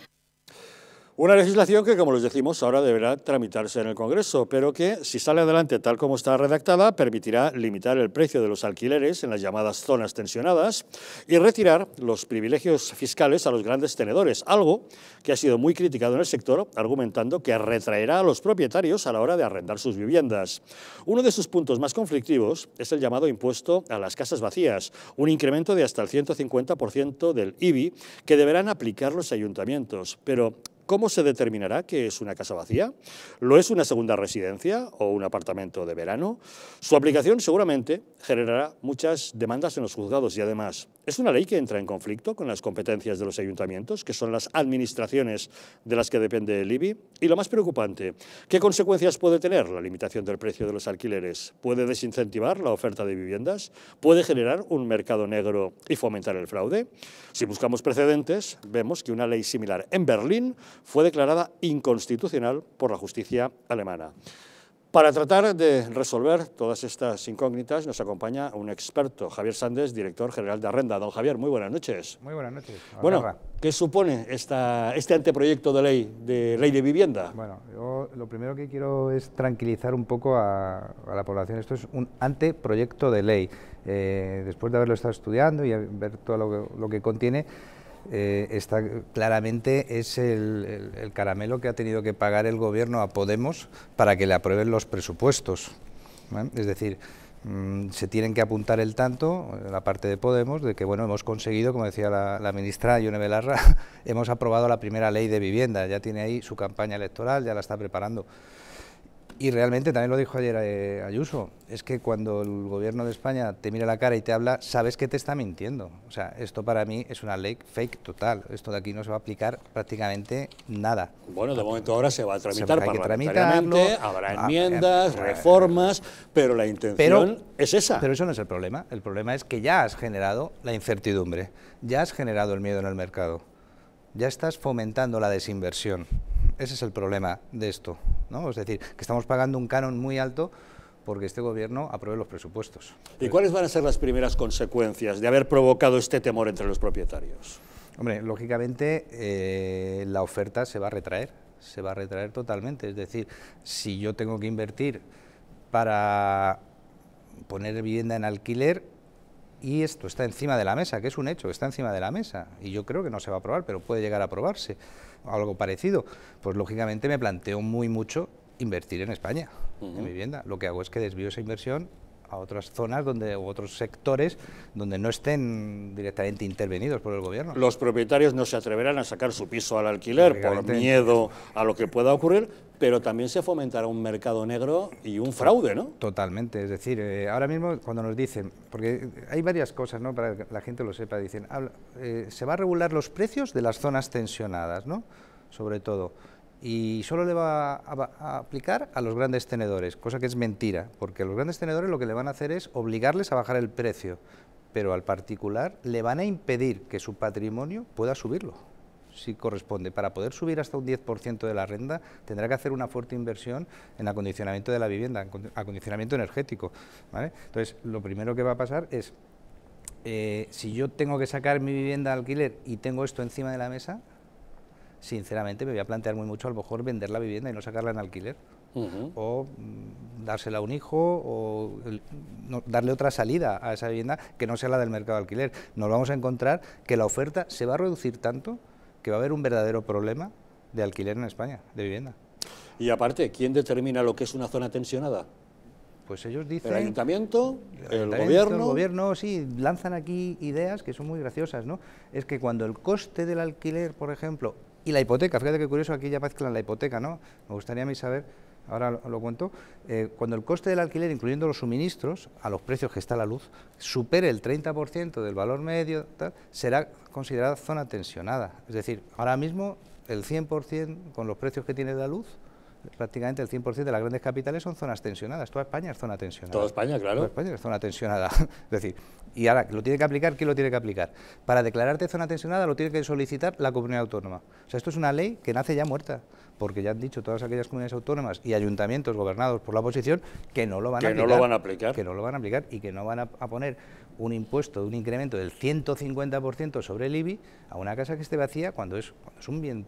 una legislación que, como les decimos, ahora deberá tramitarse en el Congreso, pero que, si sale adelante tal como está redactada, permitirá limitar el precio de los alquileres en las llamadas zonas tensionadas y retirar los privilegios fiscales a los grandes tenedores, algo que ha sido muy criticado en el sector, argumentando que retraerá a los propietarios a la hora de arrendar sus viviendas. Uno de sus puntos más conflictivos es el llamado impuesto a las casas vacías, un incremento de hasta el 150% del IBI que deberán aplicar los ayuntamientos, pero ¿Cómo se determinará que es una casa vacía? ¿Lo es una segunda residencia o un apartamento de verano? Su aplicación seguramente generará muchas demandas en los juzgados y además es una ley que entra en conflicto con las competencias de los ayuntamientos, que son las administraciones de las que depende el IBI. Y lo más preocupante, ¿qué consecuencias puede tener la limitación del precio de los alquileres? ¿Puede desincentivar la oferta de viviendas? ¿Puede generar un mercado negro y fomentar el fraude? Si buscamos precedentes, vemos que una ley similar en Berlín fue declarada inconstitucional por la justicia alemana. Para tratar de resolver todas estas incógnitas nos acompaña un experto, Javier Sández, director general de Arrenda. Don Javier, muy buenas noches. Muy buenas noches. Bueno, ¿qué supone esta, este anteproyecto de ley de ley de vivienda? Bueno, yo lo primero que quiero es tranquilizar un poco a, la población. Esto es un anteproyecto de ley. Eh, después de haberlo estado estudiando y ver todo lo que contiene, eh, está claramente es el, caramelo que ha tenido que pagar el gobierno a Podemos para que le aprueben los presupuestos. Es decir, mm, se tienen que apuntar el tanto, la parte de Podemos, de que bueno hemos conseguido, como decía la, ministra Ione Belarra, hemos aprobado la primera ley de vivienda, ya tiene ahí su campaña electoral, ya la está preparando. Y realmente, también lo dijo ayer eh, Ayuso, es que cuando el gobierno de España te mira la cara y te habla, sabes que te está mintiendo. O sea, esto para mí es una ley fake total. Esto de aquí no se va a aplicar prácticamente nada. Bueno, de momento ahora se va a tramitar parlamentariamente, habrá enmiendas, reformas, pero la intención es esa. Pero eso no es el problema. El problema es que ya has generado la incertidumbre, ya has generado el miedo en el mercado, ya estás fomentando la desinversión. Ese es el problema de esto, ¿no? Es decir, que estamos pagando un canon muy alto porque este gobierno apruebe los presupuestos. ¿Y cuáles van a ser las primeras consecuencias de haber provocado este temor entre los propietarios? Hombre, lógicamente eh, la oferta se va a retraer, se va a retraer totalmente. Es decir, si yo tengo que invertir para poner vivienda en alquiler y esto está encima de la mesa, que es un hecho, está encima de la mesa, y yo creo que no se va a aprobar, pero puede llegar a aprobarse algo parecido, pues lógicamente me planteo muy mucho invertir en España, en vivienda. Lo que hago es que desvío esa inversión a otras zonas donde, u otros sectores donde no estén directamente intervenidos por el gobierno. Los propietarios no se atreverán a sacar su piso al alquiler por miedo a lo que pueda ocurrir, pero también se fomentará un mercado negro y un fraude, ¿no? Totalmente, es decir, eh, ahora mismo cuando nos dicen, porque hay varias cosas, ¿no? Para que la gente lo sepa, dicen, eh, se va a regular los precios de las zonas tensionadas, ¿no? Sobre todo. Y solo le va a, a, aplicar a los grandes tenedores, cosa que es mentira, porque los grandes tenedores lo que le van a hacer es obligarles a bajar el precio, pero al particular le van a impedir que su patrimonio pueda subirlo, si corresponde. Para poder subir hasta un 10% de la renta, tendrá que hacer una fuerte inversión en acondicionamiento de la vivienda, acondicionamiento energético. Entonces, lo primero que va a pasar es, eh, si yo tengo que sacar mi vivienda al alquiler y tengo esto encima de la mesa, sinceramente me voy a plantear muy mucho a lo mejor vender la vivienda y no sacarla en alquiler. O mm, dársela a un hijo o darle otra salida a esa vivienda que no sea la del mercado de alquiler. Nos vamos a encontrar que la oferta se va a reducir tanto que va a haber un verdadero problema de alquiler en España, de vivienda. Y aparte, ¿quién determina lo que es una zona tensionada? Pues ellos dicen... ¿El ayuntamiento? ¿El, gobierno? El gobierno, sí, lanzan aquí ideas que son muy graciosas, ¿no? Es que cuando el coste del alquiler, por ejemplo, y la hipoteca, fíjate qué curioso, aquí ya mezclan la hipoteca, ¿no? Me gustaría a mí saber, ahora lo, cuento, eh, cuando el coste del alquiler, incluyendo los suministros, a los precios que está la luz, supere el 30% del valor medio, será considerada zona tensionada. Es decir, ahora mismo el 100% con los precios que tiene la luz, prácticamente el 100% de las grandes capitales son zonas tensionadas. Toda España es zona tensionada. Toda España, claro. Toda España es zona tensionada. es decir, y ahora, ¿lo tiene que aplicar? ¿Quién lo tiene que aplicar? Para declararte zona tensionada lo tiene que solicitar la comunidad autónoma. O sea, esto es una ley que nace ya muerta, porque ya han dicho todas aquellas comunidades autónomas y ayuntamientos gobernados por la oposición que no lo van a aplicar. Que no lo van a aplicar. Que no lo van a aplicar y que no van a, poner un impuesto un incremento del 150% sobre el IBI a una casa que esté vacía cuando es, cuando es un bien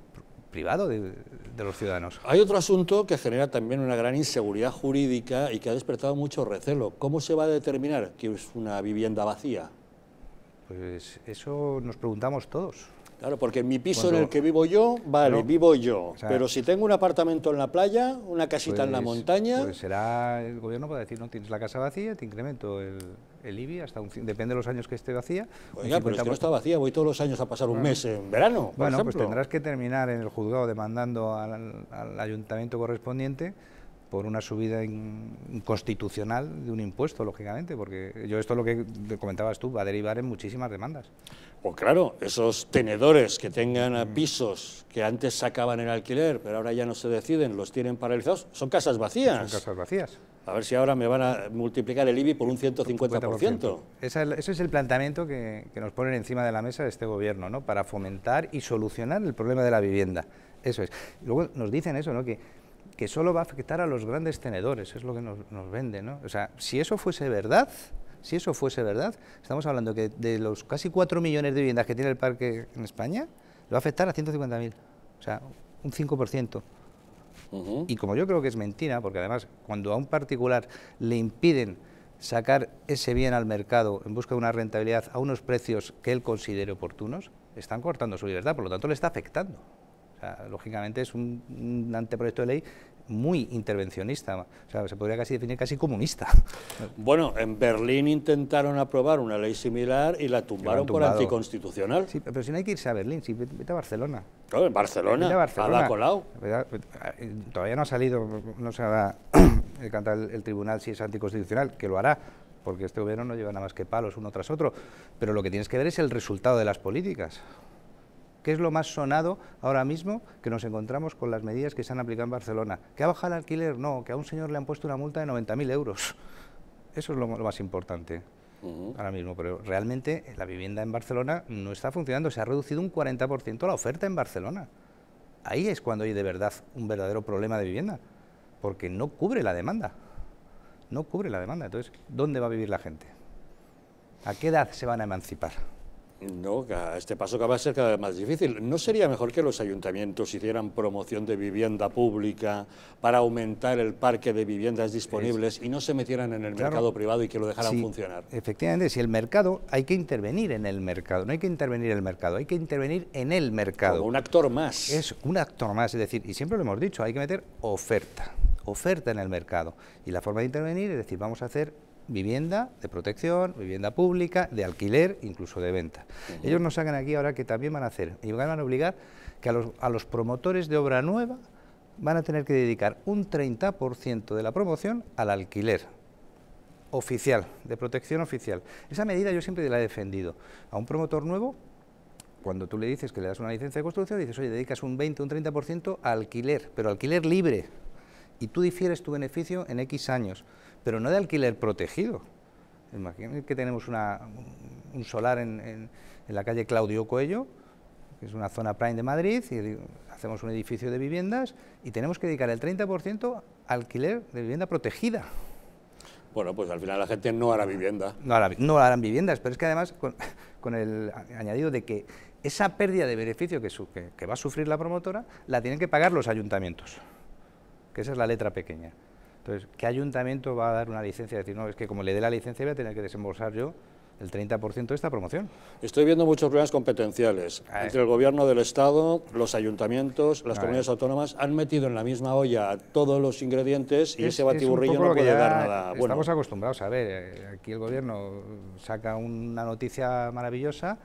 privado de, los ciudadanos. Hay otro asunto que genera también una gran inseguridad jurídica y que ha despertado mucho recelo. ¿Cómo se va a determinar que es una vivienda vacía? Pues eso nos preguntamos todos. Claro, porque en mi piso en el que vivo yo, vale, vivo yo. pero si tengo un apartamento en la playa, una casita en la pues, montaña... Pues será el gobierno para decir, no, tienes la casa vacía, te incremento el, el IBI hasta un, depende de los años que esté vacía. Oiga, pero es que no está vacía, voy todos los años a pasar un mes en verano, por Bueno, pues tendrás que terminar en el juzgado demandando al, ayuntamiento correspondiente por una subida inconstitucional de un impuesto, lógicamente, porque yo esto lo que comentabas tú va a derivar en muchísimas demandas. Pues claro, esos tenedores que tengan pisos que antes sacaban en alquiler, pero ahora ya no se deciden, los tienen paralizados, son casas vacías. Son casas vacías. A ver si ahora me van a multiplicar el IBI por un 150%. Ese es el planteamiento que, nos ponen encima de la mesa de este gobierno, ¿no? para fomentar y solucionar el problema de la vivienda. Eso es. Luego nos dicen eso, ¿no? que, que solo va a afectar a los grandes tenedores, es lo que nos, nos venden. ¿no? O sea, si eso fuese verdad, si eso fuese verdad, estamos hablando que de los casi 4 millones de viviendas que tiene el parque en España, le va a afectar a 150.000, o sea, un 5%. Y como yo creo que es mentira, porque además cuando a un particular le impiden sacar ese bien al mercado en busca de una rentabilidad a unos precios que él considere oportunos, están cortando su libertad, por lo tanto le está afectando. Lógicamente es un anteproyecto de ley muy intervencionista, o sea, se podría casi definir casi comunista. Bueno, en Berlín intentaron aprobar una ley similar y la tumbaron por anticonstitucional. Sí, pero si no hay que irse a Berlín, sí, vete a Barcelona. en Barcelona, a Barcelona. colado. Todavía no ha salido, no se ha el, el tribunal si es anticonstitucional, que lo hará, porque este gobierno no lleva nada más que palos uno tras otro, pero lo que tienes que ver es el resultado de las políticas. ¿Qué es lo más sonado ahora mismo que nos encontramos con las medidas que se han aplicado en Barcelona? ¿Que ha bajado el alquiler? No, que a un señor le han puesto una multa de 90.000 euros. Eso es lo, más importante ahora mismo, pero realmente la vivienda en Barcelona no está funcionando, se ha reducido un 40% la oferta en Barcelona. Ahí es cuando hay de verdad un verdadero problema de vivienda, porque no cubre la demanda. No cubre la demanda. Entonces, ¿dónde va a vivir la gente? ¿A qué edad se van a emancipar? No, este paso que va a ser cada vez más difícil. ¿No sería mejor que los ayuntamientos hicieran promoción de vivienda pública para aumentar el parque de viviendas disponibles y no se metieran en el mercado privado y que lo dejaran funcionar? Efectivamente, si el mercado, hay que intervenir en el mercado, no hay que intervenir en el mercado, hay que intervenir en el mercado. Como un actor más. Es un actor más, es decir, y siempre lo hemos dicho, hay que meter oferta, oferta en el mercado. Y la forma de intervenir es decir, vamos a hacer vivienda de protección, vivienda pública, de alquiler, incluso de venta. Ellos nos sacan aquí ahora que también van a hacer, y van a obligar que a los, a los promotores de obra nueva van a tener que dedicar un 30% de la promoción al alquiler oficial, de protección oficial. Esa medida yo siempre la he defendido. A un promotor nuevo cuando tú le dices que le das una licencia de construcción, dices, oye, dedicas un 20 un 30% a alquiler, pero alquiler libre, y tú difieres tu beneficio en X años, pero no de alquiler protegido. Imagínate que tenemos una, un solar en, en, en, la calle Claudio Coello, que es una zona prime de Madrid, y hacemos un edificio de viviendas y tenemos que dedicar el 30% a alquiler de vivienda protegida. Bueno, pues al final la gente no hará vivienda. No, hará, no harán viviendas, pero es que además con, con, el añadido de que esa pérdida de beneficio que, su, que, que va a sufrir la promotora la tienen que pagar los ayuntamientos, que esa es la letra pequeña. Entonces, ¿qué ayuntamiento va a dar una licencia? Decir, no, es que como le dé la licencia voy a tener que desembolsar yo el 30% de esta promoción. Estoy viendo muchos problemas competenciales. Entre el gobierno del Estado, los ayuntamientos, las comunidades autónomas han metido en la misma olla todos los ingredientes y es, ese batiburrillo no puede dar nada bueno. Estamos acostumbrados a ver, eh, aquí el gobierno saca una noticia maravillosa,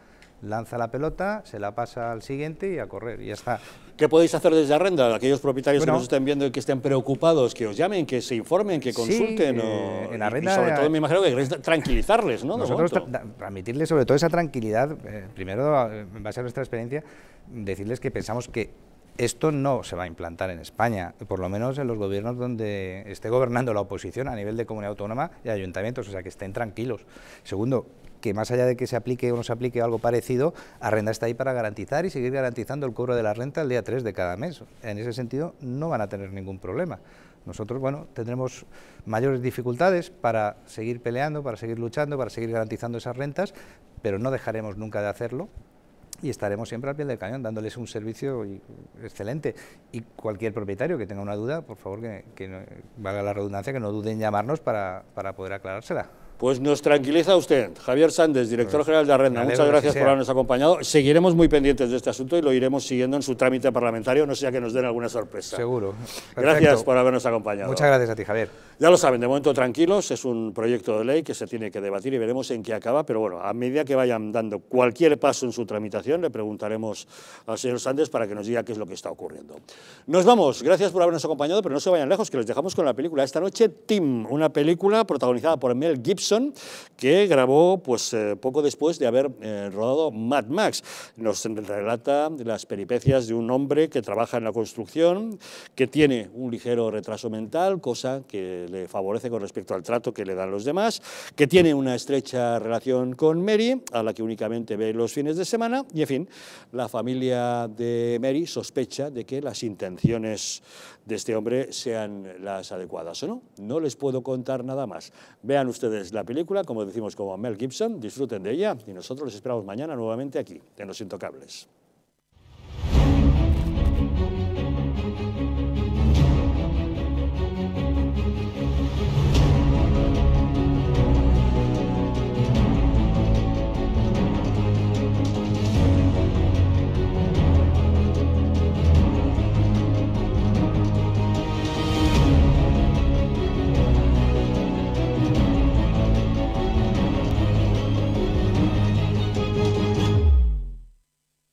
lanza la pelota, se la pasa al siguiente y a correr, y ya está. ¿Qué podéis hacer desde Arrenda? Aquellos propietarios bueno, que nos estén viendo y que estén preocupados, que os llamen, que se informen, que consulten. Sí, o, en Arrenda, y sobre todo me imagino que queréis tranquilizarles, ¿no? Nosotros tra transmitirles sobre todo esa tranquilidad, eh, primero, en base a nuestra experiencia, decirles que pensamos que esto no se va a implantar en España, por lo menos en los gobiernos donde esté gobernando la oposición a nivel de comunidad autónoma y ayuntamientos, o sea, que estén tranquilos. Segundo, que más allá de que se aplique o no se aplique algo parecido, Arrenda está ahí para garantizar y seguir garantizando el cobro de la renta el día 3 de cada mes. En ese sentido, no van a tener ningún problema. Nosotros, bueno, tendremos mayores dificultades para seguir peleando, para seguir luchando, para seguir garantizando esas rentas, pero no dejaremos nunca de hacerlo y estaremos siempre al pie del cañón dándoles un servicio excelente. Y cualquier propietario que tenga una duda, por favor, que, que valga la redundancia, que no duden en llamarnos para, para poder aclarársela. Pues nos tranquiliza usted, Javier Sández, director general de Arrenda. Muchas gracias por habernos acompañado. Seguiremos muy pendientes de este asunto y lo iremos siguiendo en su trámite parlamentario, no sea que nos den alguna sorpresa. Seguro. Perfecto. Gracias por habernos acompañado. Muchas gracias a ti, Javier. Ya lo saben, de momento tranquilos, es un proyecto de ley que se tiene que debatir y veremos en qué acaba, pero bueno, a medida que vayan dando cualquier paso en su tramitación, le preguntaremos al señor Sández para que nos diga qué es lo que está ocurriendo. Nos vamos, gracias por habernos acompañado, pero no se vayan lejos, que les dejamos con la película esta noche, Tim, una película protagonizada por Mel Gibson, que grabó pues, eh, poco después de haber eh, rodado Mad Max. Nos relata las peripecias de un hombre que trabaja en la construcción, que tiene un ligero retraso mental, cosa que le favorece con respecto al trato que le dan los demás, que tiene una estrecha relación con Mary, a la que únicamente ve los fines de semana, y en fin, la familia de Mary sospecha de que las intenciones de este hombre sean las adecuadas o no. No les puedo contar nada más. Vean ustedes la película, como decimos como Mel Gibson, disfruten de ella y nosotros les esperamos mañana nuevamente aquí, en Los Intocables.